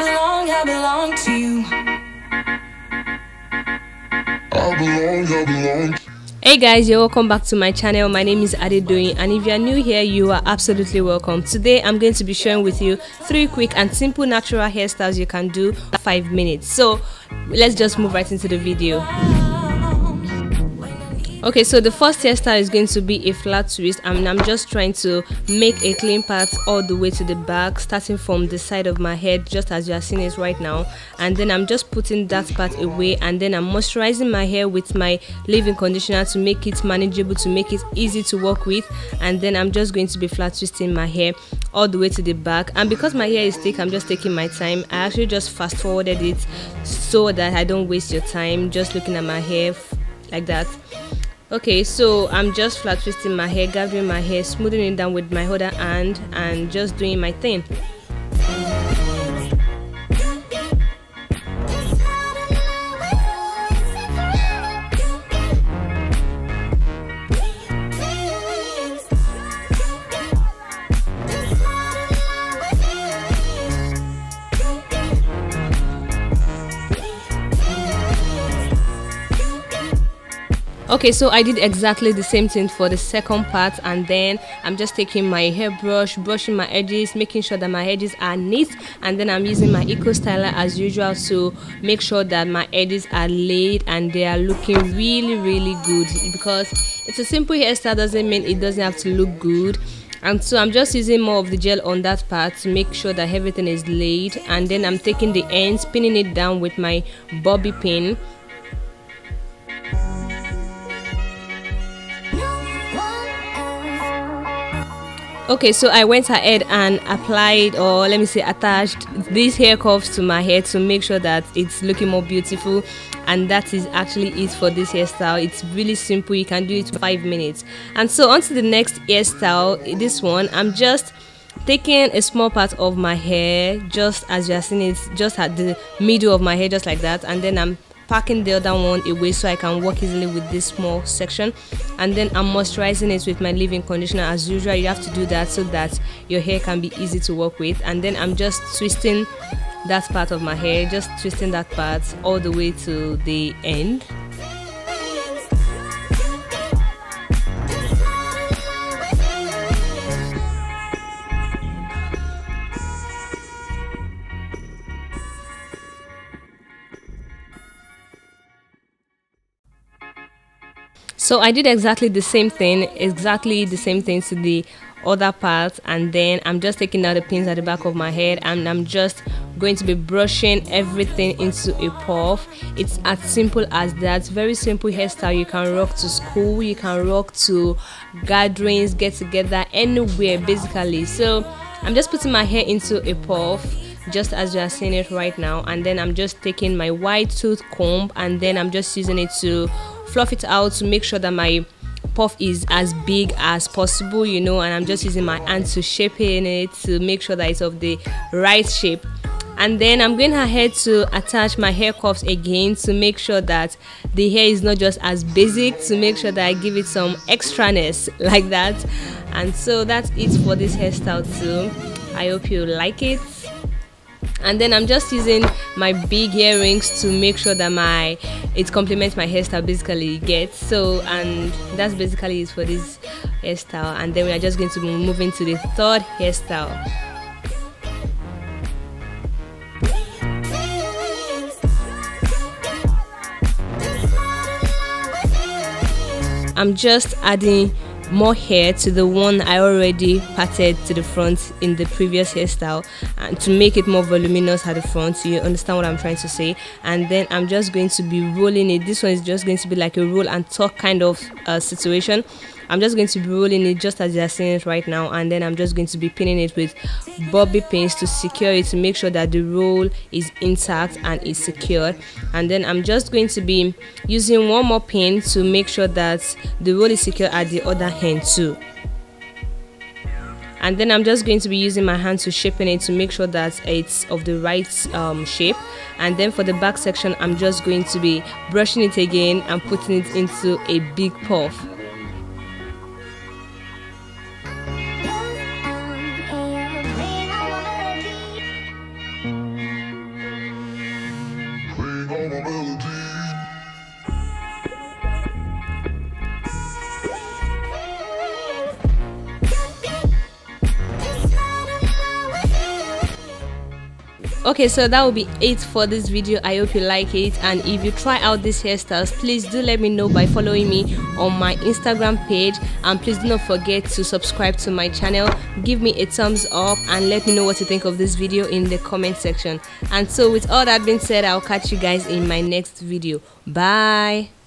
belong, I belong to you. I belong, I belong. Hey guys, you're welcome back to my channel. My name is Adedoyin and if you are new here, you are absolutely welcome. Today I'm going to be sharing with you three quick and simple natural hairstyles you can do in 5 minutes. So let's just move right into the video. Okay, so the first hairstyle is going to be a flat twist. And I'm just trying to make a clean part all the way to the back starting from the side of my head just as you are seeing it right now. And then I'm just putting that part away and then I'm moisturizing my hair with my leave-in conditioner to make it manageable to make it easy to work with. And then I'm just going to be flat twisting my hair all the way to the back. And because my hair is thick I'm just taking my time. I actually just fast forwarded it so that I don't waste your time just looking at my hair like that okay so i'm just flat twisting my hair gathering my hair smoothing it down with my other hand and just doing my thing okay so i did exactly the same thing for the second part and then i'm just taking my hairbrush brushing my edges making sure that my edges are neat and then i'm using my eco styler as usual to make sure that my edges are laid and they are looking really really good because it's a simple hairstyle doesn't mean it doesn't have to look good. And so i'm just using more of the gel on that part to make sure that everything is laid and then i'm taking the ends pinning it down with my bobby pin okay so i went ahead and applied or let me say attached these hair cuffs to my hair to make sure that it's looking more beautiful. And that is actually it for this hairstyle. It's really simple. You can do it five minutes. And so on to the next hairstyle. This one i'm just taking a small part of my hair just as you are seeing it just at the middle of my hair just like that. And then i'm packing the other one away so I can work easily with this small section. And then I'm moisturizing it with my leave-in conditioner as usual. You have to do that so that your hair can be easy to work with. And then I'm just twisting that part of my hair just twisting that part all the way to the end so i did exactly the same thing exactly the same thing to the other part and then i'm just taking out the pins at the back of my head and i'm just going to be brushing everything into a puff. It's as simple as that. Very simple hairstyle. You can rock to school you can rock to gatherings get together anywhere basically. So i'm just putting my hair into a puff just as you are seeing it right now and then i'm just taking my wide tooth comb and then i'm just using it to fluff it out to make sure that my puff is as big as possible you know and i'm just using my hand to shape in it to make sure that it's of the right shape. And then i'm going ahead to attach my hair cuffs again to make sure that the hair is not just as basic to make sure that i give it some extraness like that. And so that's it for this hairstyle too. I hope you like it and then I'm just using my big earrings to make sure that my it complements my hairstyle basically gets. So and that's basically it for this hairstyle. And then we are just going to move into the third hairstyle. I'm just adding more hair to the one I already parted to the front in the previous hairstyle and to make it more voluminous at the front so you understand what I'm trying to say? And then I'm just going to be rolling it. This one is just going to be like a roll and tuck kind of uh, situation I'm just going to be rolling it just as you're seeing it right now and then I'm just going to be pinning it with bobby pins to secure it to make sure that the roll is intact and is secured. And then I'm just going to be using one more pin to make sure that the roll is secure at the other hand too. And then I'm just going to be using my hand to shaping it to make sure that it's of the right um, shape. And then for the back section I'm just going to be brushing it again and putting it into a big puff okay so that will be it for this video. I hope you like it. And if you try out these hairstyles please do let me know by following me on my instagram page. And please do not forget to subscribe to my channel. Give me a thumbs up and let me know what you think of this video in the comment section. And so with all that being said i'll catch you guys in my next video. Bye